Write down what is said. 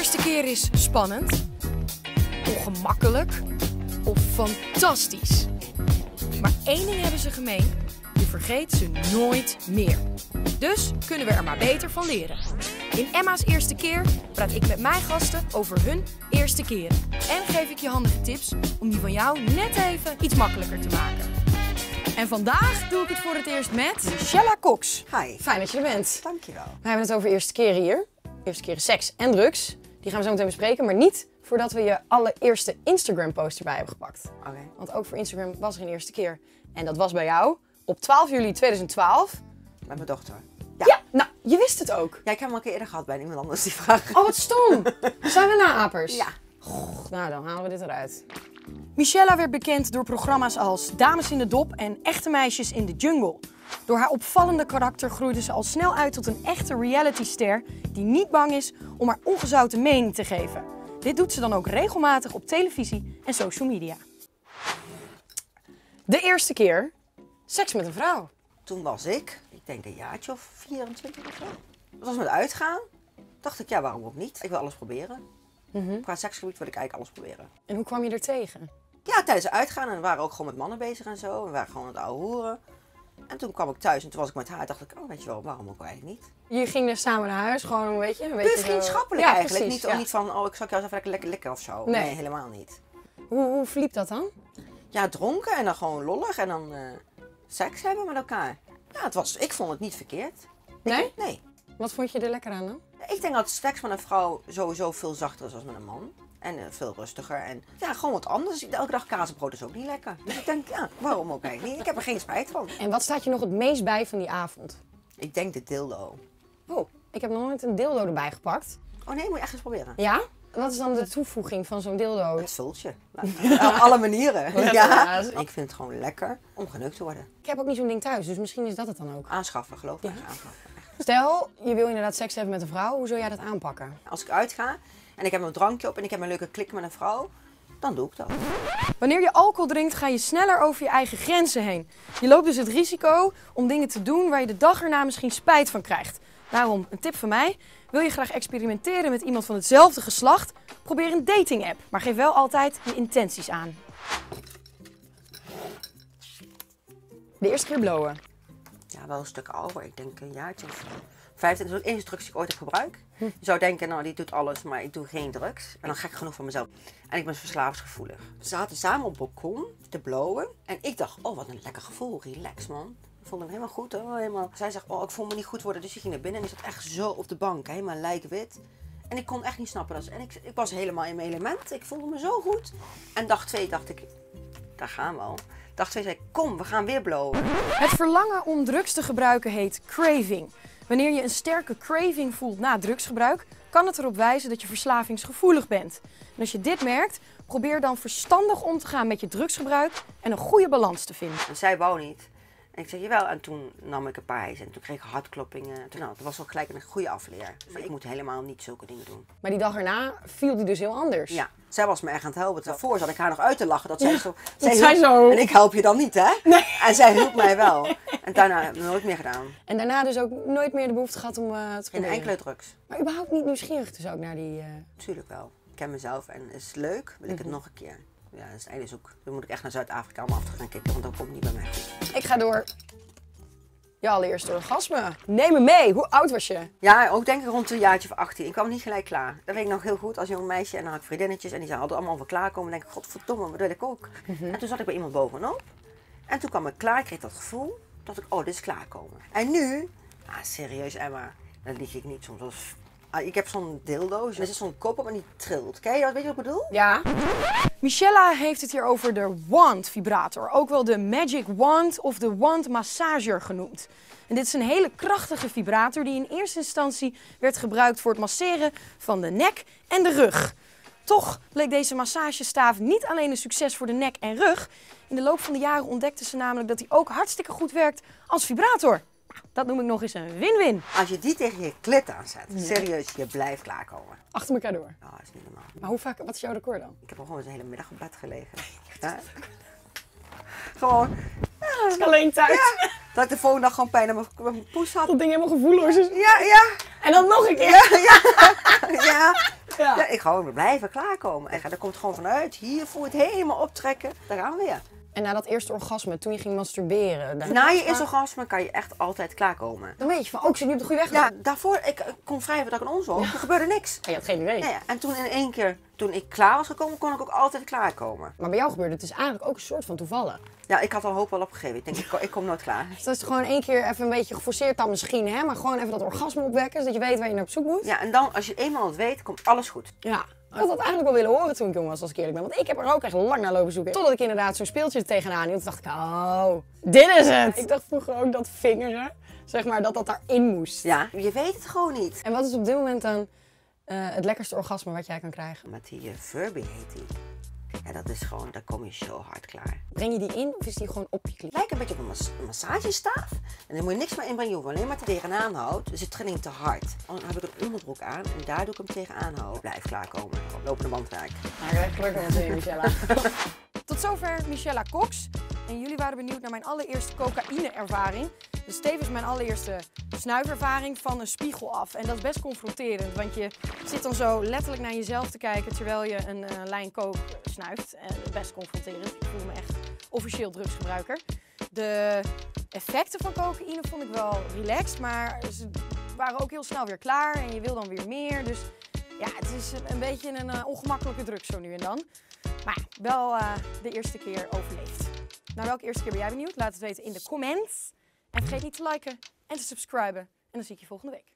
eerste keer is spannend, ongemakkelijk of fantastisch. Maar één ding hebben ze gemeen: je vergeet ze nooit meer. Dus kunnen we er maar beter van leren. In Emma's eerste keer praat ik met mijn gasten over hun eerste keren. En geef ik je handige tips om die van jou net even iets makkelijker te maken. En vandaag doe ik het voor het eerst met Michelle Cox. Hi. Fijn dat je er bent. Dankjewel. We hebben het over eerste keren hier. Eerste keren seks en drugs. Die gaan we zo meteen bespreken, maar niet voordat we je allereerste Instagram post erbij hebben gepakt. Oké. Want ook voor Instagram was er een eerste keer. En dat was bij jou op 12 juli 2012. Met mijn dochter. Ja, nou, je wist het ook. Ja, ik heb hem al een keer eerder gehad bij iemand anders die vraag. Oh, wat stom. Zijn we naapers? Ja. Nou, dan halen we dit eruit. Michella werd bekend door programma's als Dames in de Dop en Echte Meisjes in de Jungle. Door haar opvallende karakter groeide ze al snel uit tot een echte realityster die niet bang is om haar ongezouten mening te geven. Dit doet ze dan ook regelmatig op televisie en social media. De eerste keer seks met een vrouw. Toen was ik, ik denk een jaartje of 24 of zo. Dat was met uitgaan. Dacht ik, ja, waarom ook niet? Ik wil alles proberen. Qua seksgebied wil ik eigenlijk alles proberen. En hoe kwam je er tegen? Ja, tijdens het uitgaan. En we waren ook gewoon met mannen bezig en zo. En we waren gewoon aan het ouwe hoeren. En toen kwam ik thuis en toen was ik met haar. dacht ik, oh, weet je wel, waarom ook eigenlijk niet? Je ging dus samen naar huis, gewoon een beetje. Een beetje zo- vriendschappelijk Ja, eigenlijk. precies, niet, ja. niet van, oh, ik zal jou eens even lekker likken of zo. Nee. Nee, helemaal niet. Hoe, hoe verliep dat dan? Ja, dronken en dan gewoon lollig en dan eh, seks hebben met elkaar. Ja, het was, ik vond het niet verkeerd. Nee? Nee. Wat vond je er lekker aan dan? Ik denk dat seks met een vrouw sowieso veel zachter is dan met een man. En eh, veel rustiger. En ja, gewoon wat anders. Elke dag kaasbrood is ook niet lekker. Dus ik denk, ja, waarom ook eigenlijk niet? Ik heb er geen spijt van. En wat staat je nog het meest bij van die avond? Ik denk de dildo. Oh, ik heb nog nooit een dildo erbij gepakt. Oh nee, moet je echt eens proberen. Ja? Wat is dan de toevoeging van zo'n dildo? Het vult je. Op alle manieren. Ja. Ja. Ik vind het gewoon lekker om geneukt te worden. Ik heb ook niet zo'n ding thuis, dus misschien is dat het dan ook. Aanschaffen, geloof ik. Aanschaffen. Stel, je wil inderdaad seks hebben met een vrouw, hoe zou jij dat aanpakken? Als ik uitga en ik heb een drankje op en ik heb een leuke klik met een vrouw, dan doe ik dat. Wanneer je alcohol drinkt, ga je sneller over je eigen grenzen heen. Je loopt dus het risico om dingen te doen waar je de dag erna misschien spijt van krijgt. Daarom, een tip van mij. Wil je graag experimenteren met iemand van hetzelfde geslacht? Probeer een dating app, maar geef wel altijd je intenties aan. De eerste keer blowen. Ja, wel een stuk ouder. Ik denk een jaartje of 15. Dat is ook de eerste drugs die ik ooit heb gebruikt. Je zou denken, nou, die doet alles, maar ik doe geen drugs. En dan gek genoeg van mezelf. En ik ben verslavingsgevoelig. We zaten samen op het balkon te blowen. En ik dacht, oh, wat een lekker gevoel. Relax, man. Ik vond hem helemaal goed, hoor. Helemaal. Zij zegt, oh, ik voel me niet goed worden. Dus die ging naar binnen en die zat echt zo op de bank. Helemaal lijkwit. En ik kon echt niet snappen. Dat En ik, ik was helemaal in mijn element. Ik voelde me zo goed. En dag twee dacht ik, daar gaan we al. Dag twee zei ik, kom, we gaan weer blowen. Het verlangen om drugs te gebruiken heet craving. Wanneer je een sterke craving voelt na drugsgebruik, kan het erop wijzen dat je verslavingsgevoelig bent. En als je dit merkt, probeer dan verstandig om te gaan met je drugsgebruik en een goede balans te vinden. En zij wou niet. En ik zei, jawel. En toen nam ik een paar ijs en toen kreeg ik hartkloppingen. Toen, nou, dat was ook gelijk een goede afleer. Maar ik moet helemaal niet zulke dingen doen. Maar die dag erna viel die dus heel anders. Ja, zij was me echt aan het helpen. Daarvoor zat ik haar nog uit te lachen. Dat zij zo... zij hielp- zo- En ik help je dan niet, hè? En zij hielp mij wel. En daarna heb ik nooit meer gedaan. En daarna dus ook nooit meer de behoefte gehad om eh, te Geen enkele drugs. Maar überhaupt niet nieuwsgierig dus ook naar die... eh, Tuurlijk wel. Ik ken mezelf en is het leuk, wil ik het nog een keer. Ja, dat is het einde zoek. Dan moet ik echt naar Zuid-Afrika om af te gaan kicken, want dat komt niet bij mij goed. Ik ga door je allereerste orgasme. Neem me mee. Hoe oud was je? Ja, ook denk ik rond een jaartje of 18. Ik kwam niet gelijk klaar. Dat weet ik nog heel goed als jong meisje. En dan had ik vriendinnetjes en die zouden allemaal wel klaarkomen. En denk ik, godverdomme, wat wil ik ook. En toen zat ik bij iemand bovenop. En toen kwam ik klaar, ik kreeg dat gevoel. Dat ik, oh, dit is klaarkomen. En nu, ah, serieus Emma, dan lieg ik niet soms. Als, ah, ik heb zo'n dildo, er zit zo'n kop op en die trilt. Ken je dat? Weet je wat ik bedoel? Ja. Michella heeft het hier over de wand vibrator, ook wel de magic wand of de wand massager genoemd. En dit is een hele krachtige vibrator die in eerste instantie werd gebruikt voor het masseren van de nek en de rug. Toch bleek deze massagestaaf niet alleen een succes voor de nek en rug. In de loop van de jaren ontdekten ze namelijk dat hij ook hartstikke goed werkt als vibrator. Nou, Dat noem ik nog eens een win-win. Als je die tegen je klit aanzet, serieus, je blijft klaarkomen. Achter elkaar door. Oh, dat is niet normaal. Maar hoe vaak, wat is jouw record dan? Ik heb al gewoon een hele middag op bed gelegen. Ja. Gewoon, Alleen thuis. dat ik de volgende dag gewoon pijn aan mijn poes had. Dat ding helemaal gevoelloos is. Ja, ja, En dan nog een keer. ja, ja. Ja. Ik gewoon blijven klaarkomen. En dat komt gewoon vanuit. Hier je het helemaal optrekken. Daar gaan we weer. En na dat eerste orgasme, toen je ging masturberen... Na je eerste orgasme kan je echt altijd klaarkomen. Dan weet je van, oh, ik zit nu op de goede weg. Ja, daarvoor, ik ik kon wrijven dat ik een ons Er gebeurde niks. En je had geen idee. Ja, ja. En toen in één keer, toen ik klaar was gekomen, kon ik ook altijd klaarkomen. Maar bij jou gebeurde het dus eigenlijk ook een soort van toevallen. Ja, ik had al hoop wel opgegeven. Ik denk, ik, kom- ik kom nooit klaar. Dus dat is gewoon één keer even een beetje geforceerd dan misschien, hè? Maar gewoon even dat orgasme opwekken, zodat je weet waar je naar op zoek moet. Ja, en dan, als je eenmaal het weet, komt alles goed. Ja. Ik had dat eigenlijk wel willen horen toen ik jong was, als ik eerlijk ben. Want ik heb er ook echt lang naar lopen zoeken. Totdat ik inderdaad zo'n speeltje er tegenaan hield. Toen dacht ik, oh, dit is het. Ik dacht vroeger ook dat vingeren, zeg maar, dat dat daarin moest. Ja, je weet het gewoon niet. En wat is op dit moment dan eh, het lekkerste orgasme wat jij kan krijgen? Met die uh, Furby heet die. Ja, dat is gewoon, daar kom je zo hard klaar. Breng je die in of is die gewoon op je kliek? Lijkt een beetje op een, mas- een massagestaaf. En daar moet je niks meer inbrengen. Je hoeft alleen maar te tegenaan houden. Dus het trilling te hard. Dan heb ik een onderbroek aan en daar doe ik hem tegenaan houden. Blijf klaarkomen. Op lopende bandwerk. Nou, gelukkig Michella. Tot zover Michella Cox. En jullie waren benieuwd naar mijn allereerste cocaïne-ervaring. Dus tevens mijn allereerste snuifervaring van een spiegel af. En dat is best confronterend, want je zit dan zo letterlijk naar jezelf te kijken terwijl je een eh, lijn coke snuift. En best confronterend. Ik voel me echt officieel drugsgebruiker. De effecten van cocaïne vond ik wel relaxed, maar ze waren ook heel snel weer klaar en je wil dan weer meer. Dus ja, het is een beetje een eh, ongemakkelijke drug zo nu en dan. Maar wel eh, de eerste keer overleefd. Naar welke eerste keer ben jij benieuwd? Laat het weten in de comments. En vergeet niet te liken en te subscriben. En dan zie ik je volgende week.